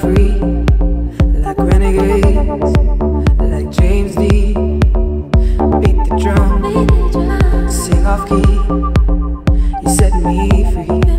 free Like renegades Like James Dean, Beat the drum Sing off key. You set me free.